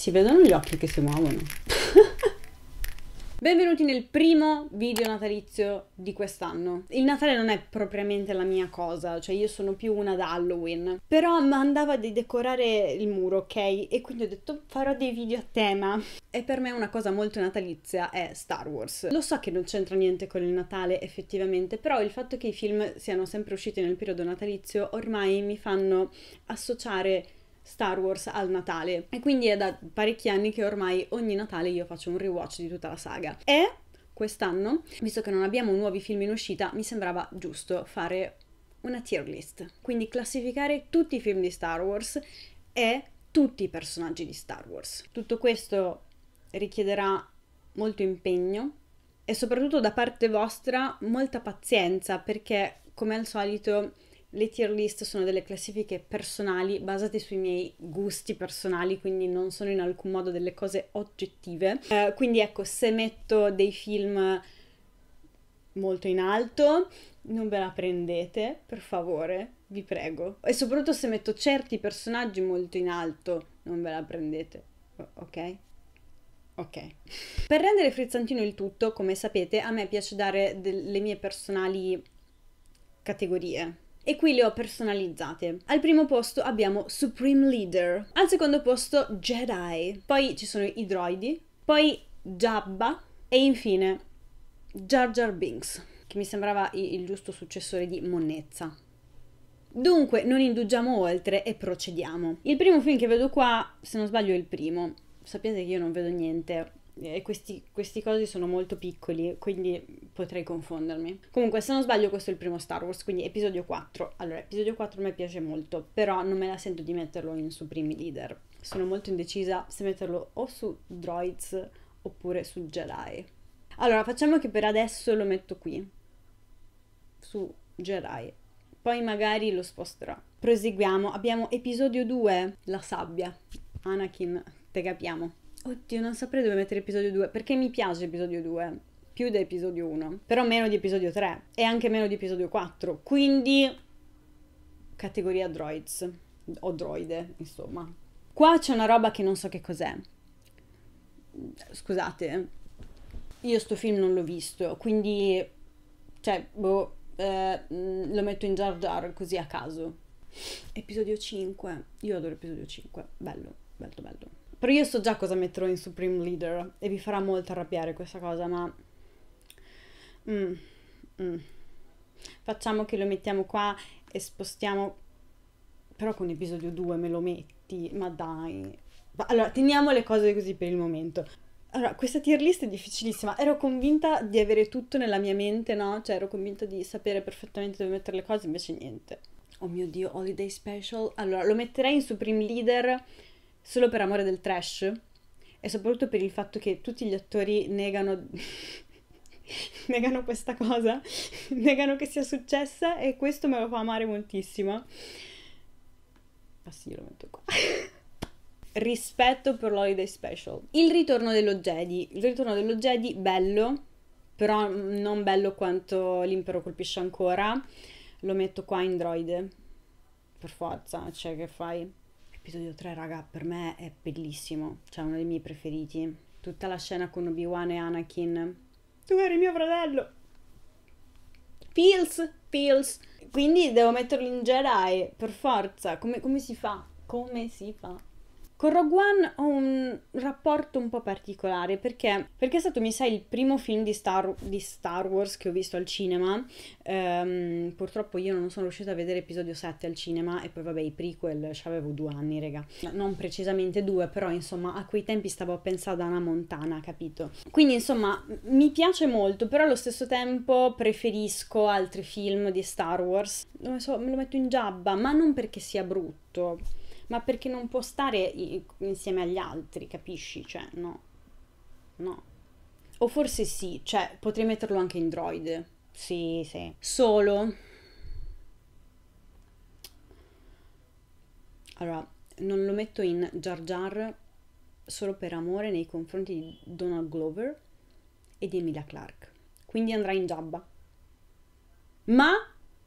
Si vedono gli occhi che si muovono. Benvenuti nel primo video natalizio di quest'anno. Il Natale non è propriamente la mia cosa, cioè io sono più una da Halloween. Però mi andava di decorare il muro, ok? E quindi ho detto farò dei video a tema. E per me una cosa molto natalizia è Star Wars. Lo so che non c'entra niente con il Natale effettivamente, però il fatto che i film siano sempre usciti nel periodo natalizio ormai mi fanno associare Star Wars al Natale. E quindi è da parecchi anni che ormai ogni Natale io faccio un rewatch di tutta la saga. E quest'anno, visto che non abbiamo nuovi film in uscita, mi sembrava giusto fare una tier list, quindi classificare tutti i film di Star Wars e tutti i personaggi di Star Wars. Tutto questo richiederà molto impegno e soprattutto da parte vostra molta pazienza perché come al solito le tier list sono delle classifiche personali basate sui miei gusti personali, quindi non sono in alcun modo delle cose oggettive. Uh, quindi ecco, se metto dei film molto in alto, non ve la prendete, per favore, vi prego. E soprattutto se metto certi personaggi molto in alto, non ve la prendete, ok? Ok. Per rendere frizzantino il tutto, come sapete, a me piace dare delle mie personali categorie e qui le ho personalizzate. Al primo posto abbiamo Supreme Leader, al secondo posto Jedi, poi ci sono i droidi, poi Jabba e infine Jar Jar Binks, che mi sembrava il giusto successore di Monnezza. Dunque, non indugiamo oltre e procediamo. Il primo film che vedo qua, se non sbaglio, è il primo. Sapete che io non vedo niente e questi, questi cosi sono molto piccoli, quindi potrei confondermi. Comunque, se non sbaglio, questo è il primo Star Wars, quindi episodio 4. Allora, episodio 4 mi piace molto, però non me la sento di metterlo in Supreme Leader. Sono molto indecisa se metterlo o su Droids oppure su Jedi. Allora, facciamo che per adesso lo metto qui, su Jedi. Poi magari lo sposterò. Proseguiamo. Abbiamo episodio 2, la sabbia. Anakin, te capiamo. Oddio, non saprei dove mettere episodio 2, perché mi piace episodio 2, più di episodio 1, però meno di episodio 3 e anche meno di episodio 4, quindi categoria droids, o droide, insomma. Qua c'è una roba che non so che cos'è. Scusate, io sto film non l'ho visto, quindi, cioè, boh, eh, lo metto in Jar Jar così a caso. Episodio 5, io adoro episodio 5, bello, bello, bello. Però io so già cosa metterò in Supreme Leader e vi farà molto arrabbiare questa cosa, ma... Mm, mm. Facciamo che lo mettiamo qua e spostiamo... Però con episodio 2 me lo metti, ma dai. Allora, teniamo le cose così per il momento. Allora, questa tier list è difficilissima. Ero convinta di avere tutto nella mia mente, no? Cioè, ero convinta di sapere perfettamente dove mettere le cose, invece niente. Oh mio dio, Holiday Special. Allora, lo metterei in Supreme Leader solo per amore del trash e soprattutto per il fatto che tutti gli attori negano negano questa cosa, negano che sia successa e questo me lo fa amare moltissimo. Ah sì, lo metto qua. Rispetto per l'Holiday Special. Il ritorno dello Jedi. Il ritorno dello Jedi, bello, però non bello quanto l'impero colpisce ancora. Lo metto qua in droide. Per forza, cioè che fai? Episodio 3, raga, per me è bellissimo, cioè uno dei miei preferiti. Tutta la scena con Obi-Wan e Anakin. Tu eri mio fratello! Feels, feels. Quindi devo metterlo in Jedi, per forza. Come, come si fa? Come si fa? Con Rogue One ho un rapporto un po' particolare perché, perché è stato, mi sa, il primo film di Star, di Star Wars che ho visto al cinema. Um, purtroppo io non sono riuscita a vedere episodio 7 al cinema e poi vabbè i prequel, avevo due anni, raga. Non precisamente due, però insomma a quei tempi stavo a pensare ad Anna Montana, capito? Quindi insomma mi piace molto, però allo stesso tempo preferisco altri film di Star Wars. Non so, me lo metto in giabba, ma non perché sia brutto ma perché non può stare insieme agli altri, capisci? Cioè, no. No. O forse sì, cioè, potrei metterlo anche in droid. Sì, sì. Solo... Allora, non lo metto in Jar Jar solo per amore nei confronti di Donald Glover e di Emilia Clark. Quindi andrà in Jabba. Ma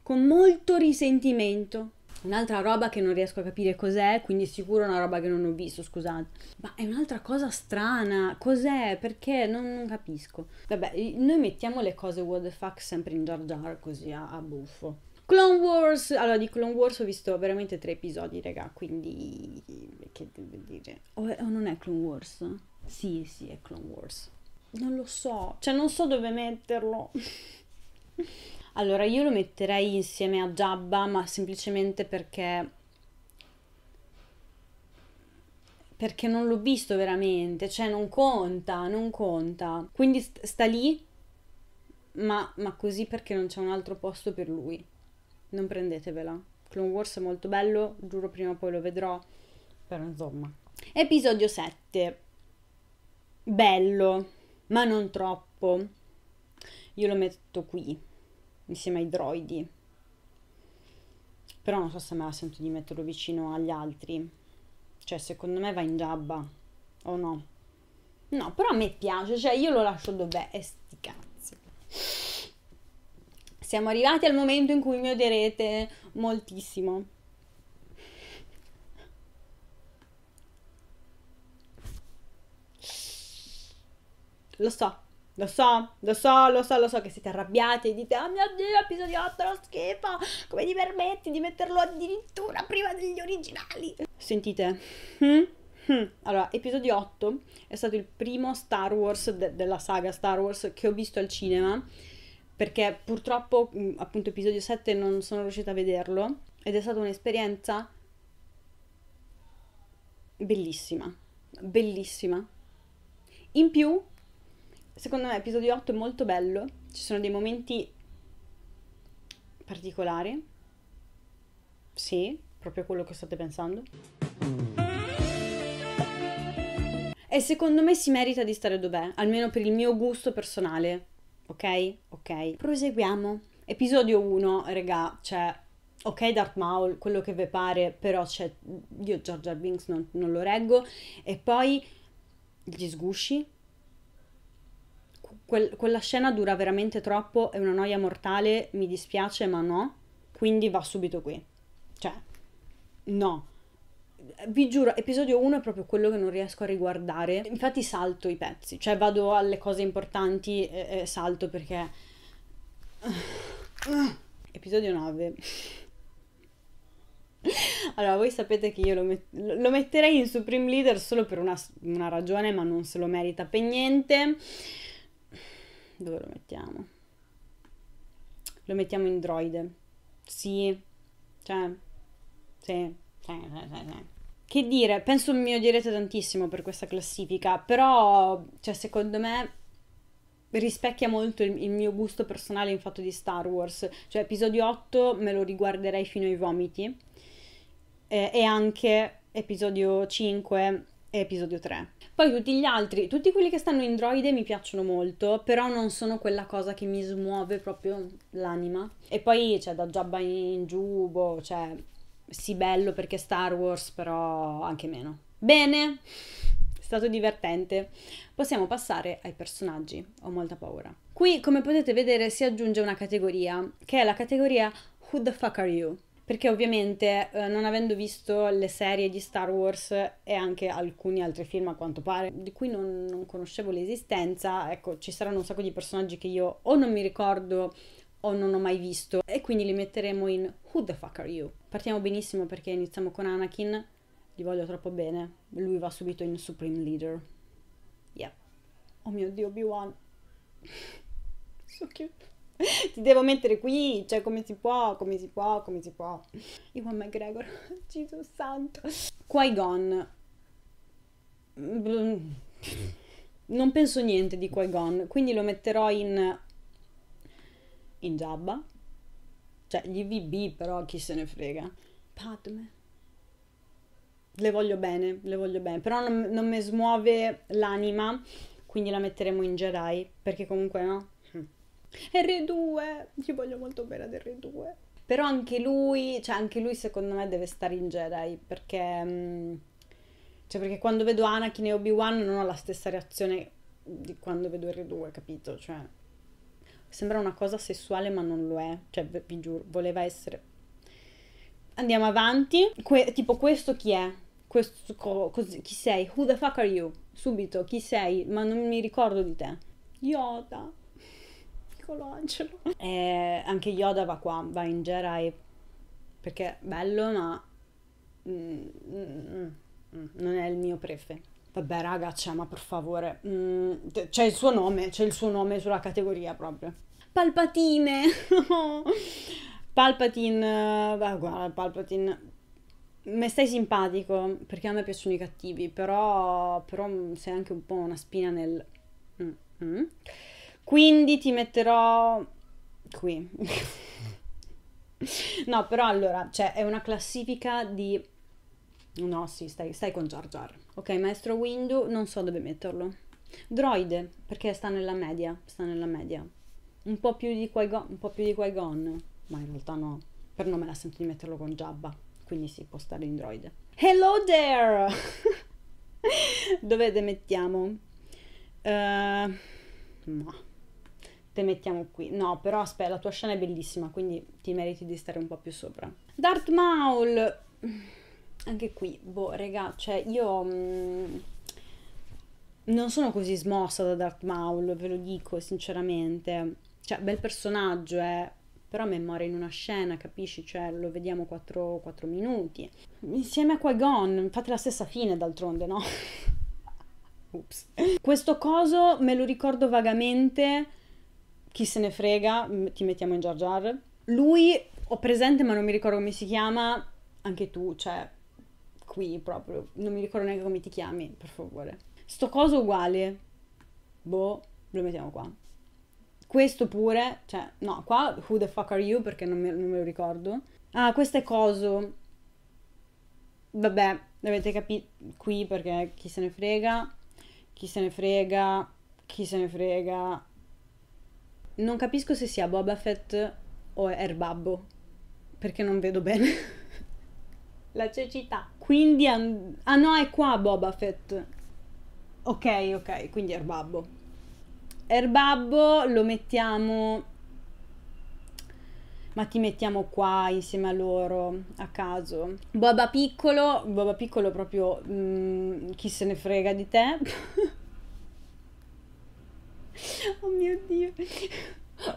con molto risentimento Un'altra roba che non riesco a capire cos'è, quindi sicuro una roba che non ho visto, scusate. Ma è un'altra cosa strana. Cos'è? Perché? Non, non capisco. Vabbè, noi mettiamo le cose what the fuck sempre in Jar Jar così a, a buffo. Clone Wars, allora di Clone Wars ho visto veramente tre episodi, raga, quindi che devo dire? O, o non è Clone Wars? Sì, sì, è Clone Wars. Non lo so, cioè non so dove metterlo. Allora, io lo metterei insieme a Jabba, ma semplicemente perché... Perché non l'ho visto veramente, cioè non conta, non conta. Quindi st- sta lì, ma, ma così perché non c'è un altro posto per lui. Non prendetevela. Clone Wars è molto bello, giuro prima o poi lo vedrò, però insomma. Episodio 7. Bello, ma non troppo. Io lo metto qui insieme ai droidi. Però non so se me la sento di metterlo vicino agli altri. Cioè, secondo me va in Jabba. O no? No, però a me piace. Cioè, io lo lascio dov'è. E sti cazzi. Siamo arrivati al momento in cui mi odierete moltissimo. Lo so, lo so, lo so, lo so, lo so che siete arrabbiati e dite, oh mio Dio, episodio 8 lo schifo, come ti permetti di metterlo addirittura prima degli originali? Sentite, hmm? Hmm. Allora, episodio 8 è stato il primo Star Wars de- della saga Star Wars che ho visto al cinema perché purtroppo mm, appunto episodio 7 non sono riuscita a vederlo ed è stata un'esperienza bellissima, bellissima. In più secondo me episodio 8 è molto bello, ci sono dei momenti particolari. Sì, proprio quello che state pensando. E secondo me si merita di stare dov'è, almeno per il mio gusto personale. Ok? Ok. Proseguiamo. Episodio 1, regà, c'è ok Darth Maul, quello che vi pare, però c'è io Jar Binks non, non lo reggo e poi gli sgusci quel, quella scena dura veramente troppo, è una noia mortale, mi dispiace, ma no. Quindi va subito qui. Cioè, no. Vi giuro, episodio 1 è proprio quello che non riesco a riguardare. Infatti salto i pezzi, cioè vado alle cose importanti e, e salto perché... Episodio 9. Allora, voi sapete che io lo, met- lo, metterei in Supreme Leader solo per una, una ragione, ma non se lo merita per niente. Dove lo mettiamo? Lo mettiamo in droide. Sì. Cioè, sì. Sì, sì, sì. Che dire, penso mi odierete tantissimo per questa classifica, però, cioè, secondo me rispecchia molto il, il, mio gusto personale in fatto di Star Wars. Cioè, episodio 8 me lo riguarderei fino ai vomiti. Eh, e anche episodio 5 e episodio 3. Poi tutti gli altri, tutti quelli che stanno in droide mi piacciono molto, però non sono quella cosa che mi smuove proprio l'anima. E poi c'è da Jabba in giù, boh, cioè sì bello perché Star Wars, però anche meno. Bene, è stato divertente. Possiamo passare ai personaggi, ho molta paura. Qui, come potete vedere, si aggiunge una categoria, che è la categoria Who the fuck are you? Perché ovviamente eh, non avendo visto le serie di Star Wars e anche alcuni altri film a quanto pare di cui non, non, conoscevo l'esistenza, ecco ci saranno un sacco di personaggi che io o non mi ricordo o non ho mai visto e quindi li metteremo in Who the fuck are you? Partiamo benissimo perché iniziamo con Anakin, gli voglio troppo bene, lui va subito in Supreme Leader. Yeah. Oh mio dio, Obi-Wan. so cute. ti devo mettere qui, cioè come si può, come si può, come si può. Iwan McGregor, Gesù santo. Qui-Gon. Non penso niente di Qui-Gon, quindi lo metterò in... in Jabba. Cioè, gli VB però chi se ne frega. Padme. Le voglio bene, le voglio bene, però non, non mi smuove l'anima, quindi la metteremo in Jedi, perché comunque no, R2, io voglio molto bene ad R2. Però anche lui, cioè anche lui secondo me deve stare in Jedi perché, mm, cioè perché quando vedo Anakin e Obi-Wan non ho la stessa reazione di quando vedo R2, capito? Cioè sembra una cosa sessuale ma non lo è, cioè vi giuro, voleva essere Andiamo avanti. Que- tipo, questo chi è? Questo, co- così, chi sei? Who the fuck are you? Subito, chi sei? Ma non mi ricordo di te. Yoda. Piccolo angelo. Eh, anche Yoda va qua, va in Jedi. Perché è bello, ma... Mm, mm, mm, non è il mio prefe. Vabbè, raga, c'è, ma per favore. Mm, c'è il suo nome, c'è il suo nome sulla categoria proprio. Palpatine! Palpatine, uh, guarda, Palpatine, mi stai simpatico perché a me piacciono i cattivi, però, però sei anche un po' una spina nel... Mm-hmm. Quindi ti metterò qui. no, però allora, cioè, è una classifica di... No, sì, stai, stai con Jar Jar. Ok, maestro Windu, non so dove metterlo. Droide, perché sta nella media, sta nella media. Un po' più di Qui-Gon, un po' più di Qui-Gon ma in realtà no, per non me la sento di metterlo con Jabba, quindi si può stare in droide. Hello there! Dove te mettiamo? Uh, no, te mettiamo qui. No, però aspetta, la tua scena è bellissima, quindi ti meriti di stare un po' più sopra. Darth Maul! Anche qui, boh, raga, cioè io... Mm, non sono così smossa da Darth Maul, ve lo dico sinceramente. Cioè, bel personaggio, eh però memoria in una scena, capisci? Cioè lo vediamo 4, 4 minuti. Insieme a Qui-Gon, fate la stessa fine d'altronde, no? Ups. Questo coso me lo ricordo vagamente, chi se ne frega, ti mettiamo in Jar Jar. Lui ho presente ma non mi ricordo come si chiama, anche tu, cioè qui proprio, non mi ricordo neanche come ti chiami, per favore. Sto coso uguale, boh, lo mettiamo qua. Questo pure, cioè, no, qua who the fuck are you perché non me, non me lo ricordo. Ah, questo è coso. Vabbè, avete capito qui perché chi se ne frega, chi se ne frega, chi se ne frega. Non capisco se sia Boba Fett o Erbabbo, perché non vedo bene la cecità. Quindi, and- ah no, è qua Boba Fett. Ok, ok, quindi Erbabbo. Erbabbo lo mettiamo ma ti mettiamo qua insieme a loro a caso. Boba piccolo, Boba piccolo proprio mm, chi se ne frega di te. oh mio dio.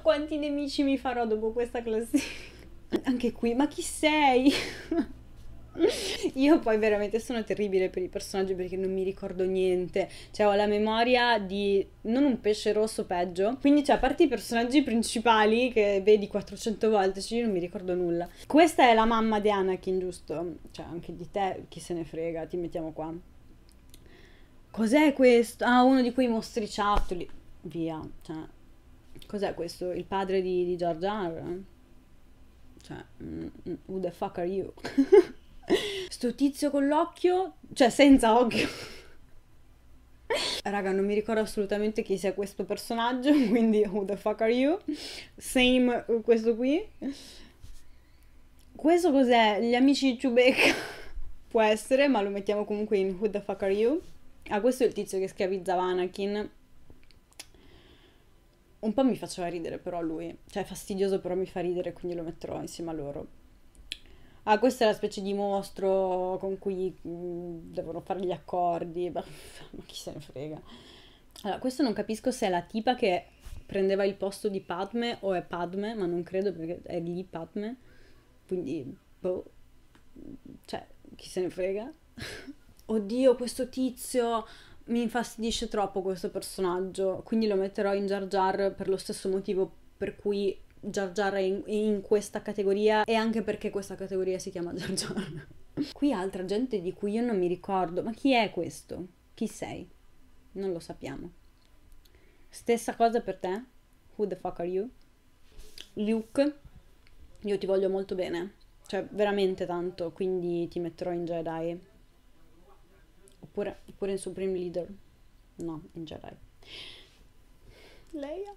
Quanti nemici mi farò dopo questa classifica? Anche qui, ma chi sei? Io poi veramente sono terribile per i personaggi perché non mi ricordo niente. Cioè, ho la memoria di non un pesce rosso, peggio. Quindi, cioè, a parte i personaggi principali che vedi 400 volte, cioè io non mi ricordo nulla. Questa è la mamma di Anakin, giusto? Cioè, anche di te, chi se ne frega, ti mettiamo qua. Cos'è questo? Ah, uno di quei mostriciattoli. Via, cioè. Cos'è questo? Il padre di, di Jar Jar? Cioè, mm, mm, who the fuck are you? Sto tizio con l'occhio, cioè senza occhio. Raga, non mi ricordo assolutamente chi sia questo personaggio, quindi who the fuck are you? Same questo qui. Questo cos'è? Gli amici di Chewbacca? Può essere, ma lo mettiamo comunque in who the fuck are you? Ah, questo è il tizio che schiavizzava Anakin. Un po' mi faceva ridere però lui. Cioè è fastidioso però mi fa ridere, quindi lo metterò insieme a loro ah, questa è la specie di mostro con cui mh, mm, devono fare gli accordi, ma chi se ne frega. Allora, questo non capisco se è la tipa che prendeva il posto di Padme o è Padme, ma non credo perché è lì Padme, quindi, boh, cioè, chi se ne frega. Oddio, questo tizio mi infastidisce troppo questo personaggio, quindi lo metterò in Jar Jar per lo stesso motivo per cui Jar Jar è in, in, questa categoria e anche perché questa categoria si chiama Jar Jar. Qui altra gente di cui io non mi ricordo, ma chi è questo? Chi sei? Non lo sappiamo. Stessa cosa per te? Who the fuck are you? Luke, io ti voglio molto bene, cioè veramente tanto, quindi ti metterò in Jedi. Oppure, oppure in Supreme Leader. No, in Jedi. Leia.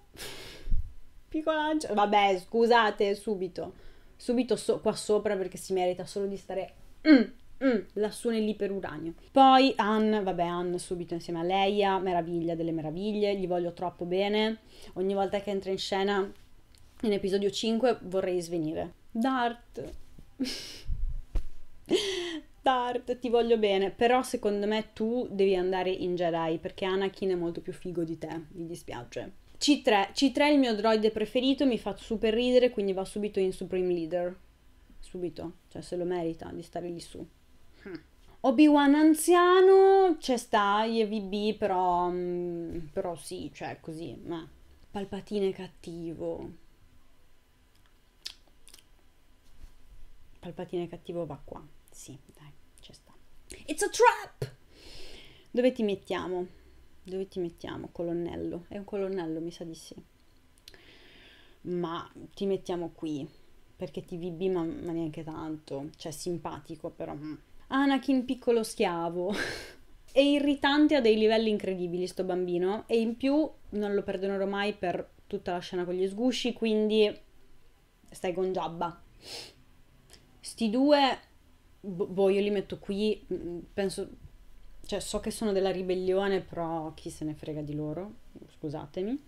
Piccola Vabbè, scusate, subito. Subito so- qua sopra perché si merita solo di stare mm, mm, lassù nell'iperuranio. Poi Anne, vabbè, Anne subito insieme a Leia, meraviglia delle meraviglie, gli voglio troppo bene. Ogni volta che entra in scena in episodio 5 vorrei svenire. Dart. Dart, ti voglio bene, però secondo me tu devi andare in Jedi perché Anakin è molto più figo di te, mi dispiace. C3, C3 è il mio droide preferito, mi fa super ridere, quindi va subito in Supreme Leader. Subito, cioè se lo merita di stare lì su. Hm. Obi-Wan anziano, c'è sta, IVB, però, mm, però sì, cioè così, ma... Palpatine cattivo. Palpatine cattivo va qua. Sì, dai. It's a trap! Dove ti mettiamo? Dove ti mettiamo? Colonnello. È un colonnello, mi sa di sì. Ma ti mettiamo qui. Perché ti VB ma, ma neanche tanto. Cioè, simpatico, però. Mm. Anakin piccolo schiavo. È irritante a dei livelli incredibili sto bambino. E in più non lo perdonerò mai per tutta la scena con gli sgusci, quindi stai con Jabba. Sti due, boh, io li metto qui, mm, penso, cioè so che sono della ribellione, però chi se ne frega di loro, scusatemi.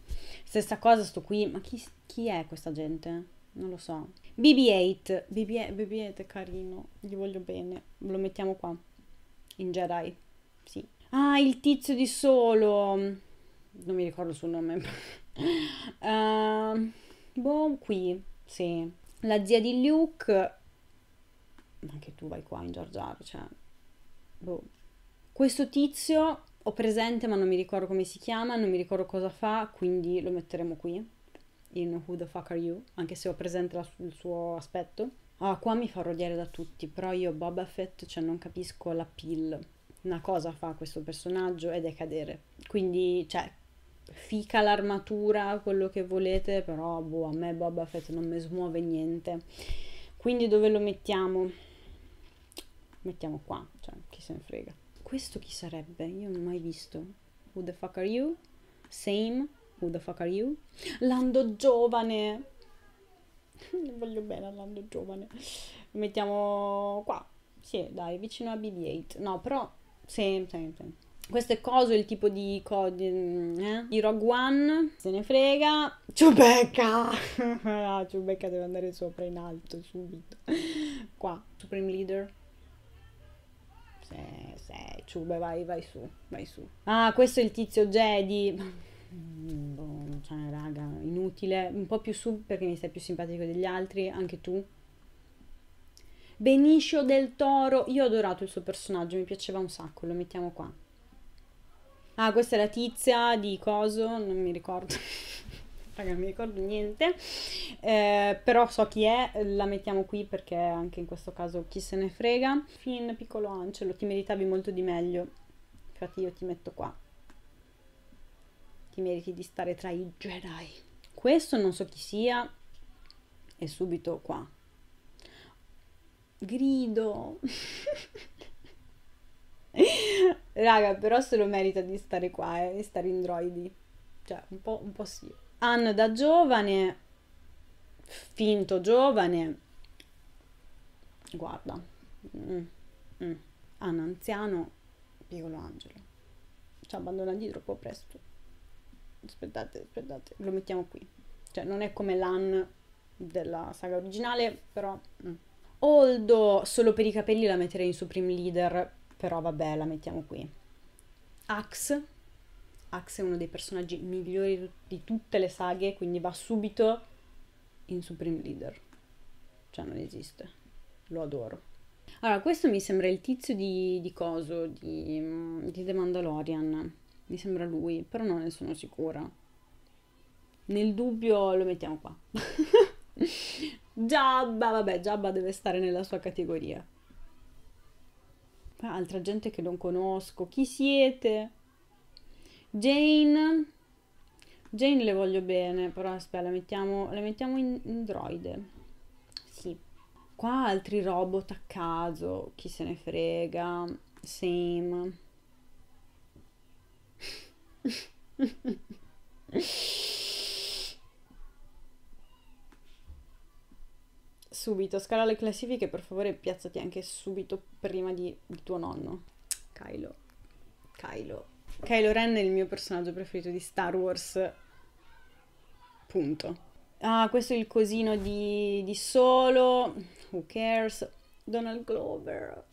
Stessa cosa sto qui, ma chi, chi è questa gente? Non lo so. BB-8, BB-8, BB-8 è carino, gli voglio bene, lo mettiamo qua, in Jedi, sì. Ah, il tizio di solo, non mi ricordo il suo nome. uh, boh, qui, sì. La zia di Luke anche tu vai qua in Jar, cioè, boh. Questo tizio ho presente ma non mi ricordo come si chiama, non mi ricordo cosa fa, quindi lo metteremo qui, in Who the fuck are you, anche se ho presente la, il suo aspetto. Ah, qua mi farò odiare da tutti, però io Boba Fett, cioè non capisco la pill. Una cosa fa questo personaggio ed è cadere. Quindi, cioè, fica l'armatura, quello che volete, però boh, a me Boba Fett non mi smuove niente. Quindi dove lo mettiamo? Mettiamo qua, cioè chi se ne frega. Questo chi sarebbe? Io non ho mai visto. Who the fuck are you? Same. Who the fuck are you? Lando giovane. Non voglio bene a Lando giovane. Mettiamo qua. Sì, dai, vicino a BB-8. No, però same, same, same. Questo è coso, il tipo di, co- di, eh? di Rogue One, se ne frega. Ciubecca! ah, deve andare sopra in alto subito. Qua, Supreme Leader. Sì, sì, ciube, vai, vai su, vai su. Ah, questo è il tizio Jedi. Boh, cioè, raga, inutile. Un po' più su perché mi stai più simpatico degli altri, anche tu. Benicio del Toro. Io ho adorato il suo personaggio, mi piaceva un sacco, lo mettiamo qua. Ah, questa è la tizia di Coso, non mi ricordo. Raga, non mi ricordo niente, eh, però so chi è, la mettiamo qui perché anche in questo caso chi se ne frega. Finn, piccolo Angelo, ti meritavi molto di meglio, infatti io ti metto qua. Ti meriti di stare tra i Jedi. Questo non so chi sia, e subito qua. Grido. Raga, però se lo merita di stare qua eh, e stare in droidi. Cioè, un po', un po' sì. Anno da giovane, finto giovane, guarda, mm, mm. Anno anziano, piccolo angelo. Ci abbandona di troppo presto. Aspettate, aspettate, lo mettiamo qui. Cioè, non è come l'An della saga originale, però... Mm. Oldo, solo per i capelli la metterei in Supreme Leader, però vabbè, la mettiamo qui. Axe, Axe è uno dei personaggi migliori di tutte le saghe, quindi va subito in Supreme Leader. Cioè non esiste. Lo adoro. Allora, questo mi sembra il tizio di, di Coso, di, di The Mandalorian. Mi sembra lui, però non ne sono sicura. Nel dubbio lo mettiamo qua. Giabba, vabbè, Giabba deve stare nella sua categoria. Altra gente che non conosco. Chi siete? Jane. Jane le voglio bene, però aspetta, la mettiamo, la mettiamo in, in droide. Sì. Qua altri robot a caso, chi se ne frega. Same. subito, scala le classifiche, per favore piazzati anche subito prima di, di tuo nonno. Kylo. Kylo. Kylo Ren è il mio personaggio preferito di Star Wars. Punto. Ah, questo è il cosino di, di Solo. Who cares? Donald Glover.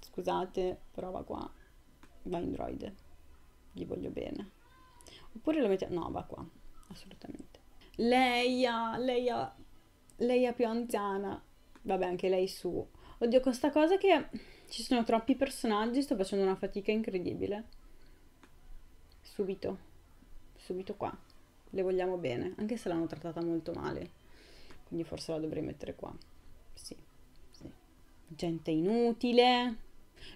Scusate, però va qua. Va in droide. Gli voglio bene. Oppure lo mettiamo... No, va qua. Assolutamente. Leia, Leia, Leia più anziana. Vabbè, anche lei su. Oddio, con sta cosa che ci sono troppi personaggi, sto facendo una fatica incredibile. Subito. Subito qua. Le vogliamo bene, anche se l'hanno trattata molto male. Quindi forse la dovrei mettere qua. Sì, sì. Gente inutile.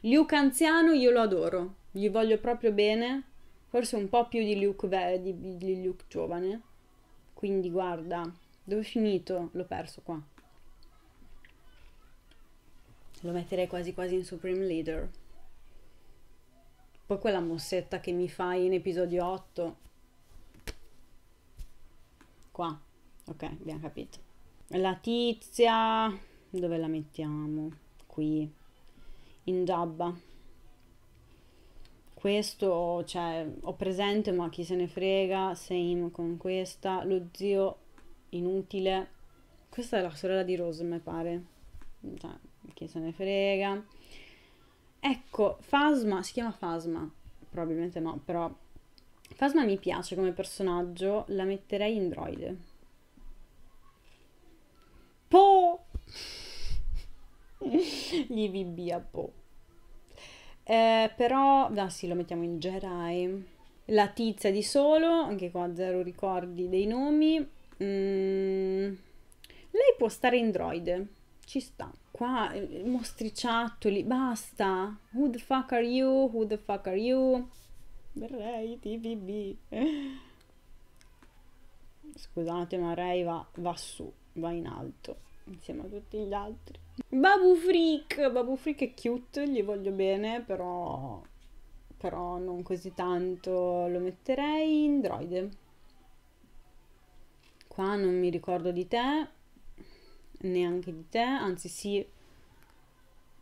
Luke anziano io lo adoro. Gli voglio proprio bene. Forse un po' più di Luke, di, di Luke giovane. Quindi guarda, dove è finito? L'ho perso qua. Lo metterei quasi quasi in Supreme Leader. Poi quella mossetta che mi fai in episodio 8. Qua. Ok, abbiamo capito. La tizia. Dove la mettiamo? Qui. In Jabba. Questo, cioè, ho presente, ma chi se ne frega. Same con questa. Lo zio inutile. Questa è la sorella di Rose, mi pare. Cioè, chi se ne frega. Ecco, Fasma, si chiama Fasma, probabilmente no, però Fasma mi piace come personaggio, la metterei in droide. Po! Gli VB a Po. Eh, però, ah sì, lo mettiamo in Jedi. La tizia di solo, anche qua zero ricordi dei nomi. Mm, lei può stare in droide, ci sta qua mostriciattoli, basta. Who the fuck are you? Who the fuck are you? Ray TVB. Scusate, ma Ray va, va su, va in alto insieme a tutti gli altri. Babu Freak, Babu Freak è cute, gli voglio bene, però però non così tanto lo metterei in droide. Qua non mi ricordo di te, neanche di te, anzi sì.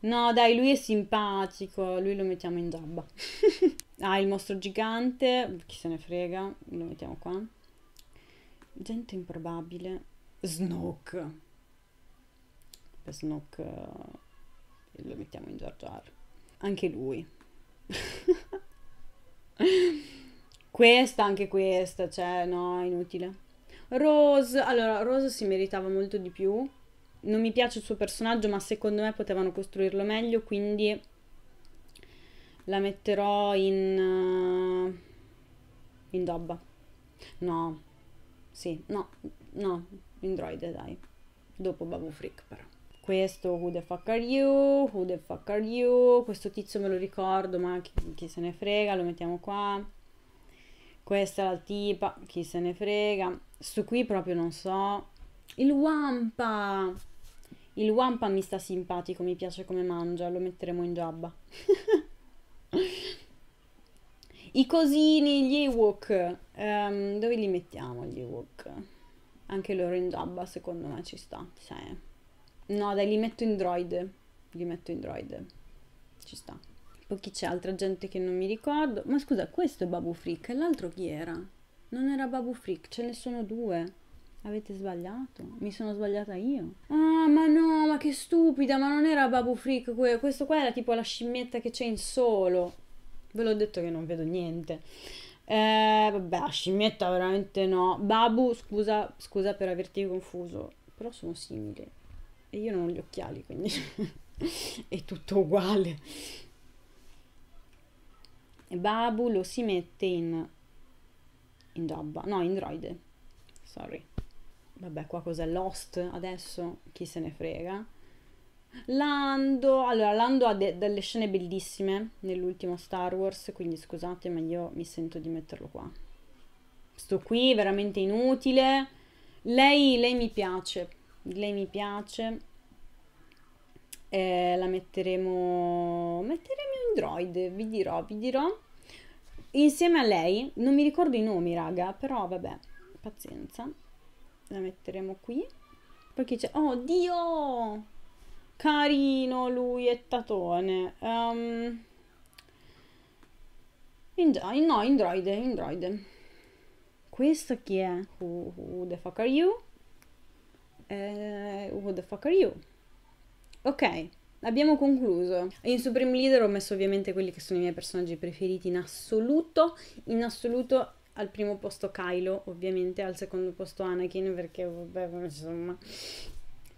No, dai, lui è simpatico, lui lo mettiamo in Jabba. ah, il mostro gigante, chi se ne frega, lo mettiamo qua. Gente improbabile. Snoke. Per Snoke uh, lo mettiamo in Jar Jar. Anche lui. questa, anche questa, cioè, no, inutile. Rose, allora, Rose si meritava molto di più non mi piace il suo personaggio, ma secondo me potevano costruirlo meglio, quindi la metterò in uh, in Dobba. No. Sì, no, no, in droide, dai. Dopo Babu Freak però. Questo Who the fuck are you? Who the fuck are you? Questo tizio me lo ricordo, ma chi, chi se ne frega, lo mettiamo qua. Questa è la tipa, chi se ne frega. Sto qui proprio non so. Il Wampa! Il Wampa mi sta simpatico, mi piace come mangia, lo metteremo in Jabba. I cosini, gli Ewok, um, dove li mettiamo gli Ewok? Anche loro in Jabba, secondo me ci sta. Sì. No, dai, li metto in droid. Li metto in droid. Ci sta. Poi chi c'è? Altra gente che non mi ricordo. Ma scusa, questo è Babu Freak. E l'altro chi era? Non era Babu Freak, ce ne sono due. Avete sbagliato? Mi sono sbagliata io? Ah, ma no, ma che stupida, ma non era Babu Freak, questo qua era tipo la scimmietta che c'è in solo. Ve l'ho detto che non vedo niente. Eh, vabbè, la scimmietta veramente no. Babu, scusa, scusa per averti confuso, però sono simili. E io non ho gli occhiali, quindi è tutto uguale. E Babu lo si mette in... in Jabba, no, in droide. Sorry. Vabbè, qua cos'è Lost adesso? Chi se ne frega? Lando, allora Lando ha de- delle scene bellissime nell'ultimo Star Wars, quindi scusate, ma io mi sento di metterlo qua. Sto qui, veramente inutile. Lei, lei mi piace, lei mi piace. Eh, la metteremo, metteremo in droid, vi dirò, vi dirò. Insieme a lei, non mi ricordo i nomi, raga, però vabbè, pazienza la metteremo qui. Poi chi c'è? Oh dio! Carino lui è tatone. Um, in, no in droide in droide questo chi è? Who, who the fuck are you? Eh, who the fuck are you? Ok, abbiamo concluso. In Supreme Leader ho messo ovviamente quelli che sono i miei personaggi preferiti in assoluto. In assoluto al primo posto Kylo, ovviamente, al secondo posto Anakin, perché vabbè, insomma,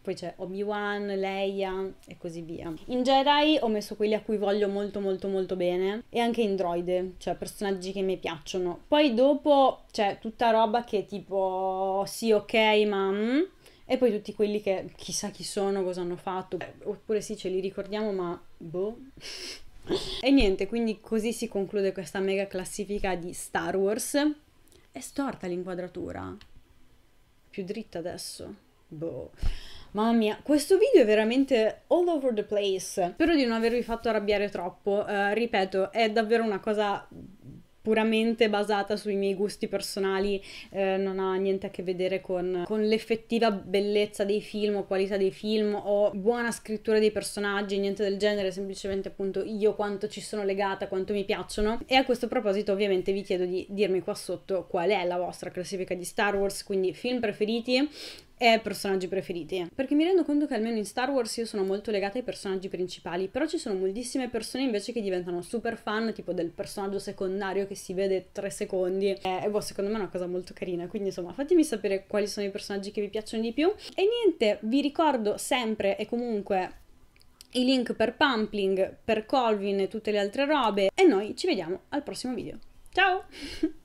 poi c'è Obi-Wan, Leia e così via. In Jedi ho messo quelli a cui voglio molto molto molto bene e anche in droide, cioè personaggi che mi piacciono. Poi dopo c'è tutta roba che tipo sì ok ma... Mm, e poi tutti quelli che chissà chi sono, cosa hanno fatto, oppure sì ce li ricordiamo ma boh. e niente, quindi così si conclude questa mega classifica di Star Wars. È storta l'inquadratura. Più dritta adesso. Boh. Mamma mia, questo video è veramente all over the place. Spero di non avervi fatto arrabbiare troppo. Uh, ripeto, è davvero una cosa puramente basata sui miei gusti personali, eh, non ha niente a che vedere con, con, l'effettiva bellezza dei film o qualità dei film o buona scrittura dei personaggi, niente del genere, semplicemente appunto io quanto ci sono legata, quanto mi piacciono. E a questo proposito ovviamente vi chiedo di dirmi qua sotto qual è la vostra classifica di Star Wars, quindi film preferiti, e personaggi preferiti. Perché mi rendo conto che almeno in Star Wars io sono molto legata ai personaggi principali, però ci sono moltissime persone invece che diventano super fan, tipo del personaggio secondario che si vede tre secondi. E boh, secondo me è una cosa molto carina. Quindi insomma, fatemi sapere quali sono i personaggi che vi piacciono di più. E niente, vi ricordo sempre e comunque i link per Pumpling, per Colvin e tutte le altre robe. E noi ci vediamo al prossimo video. Ciao!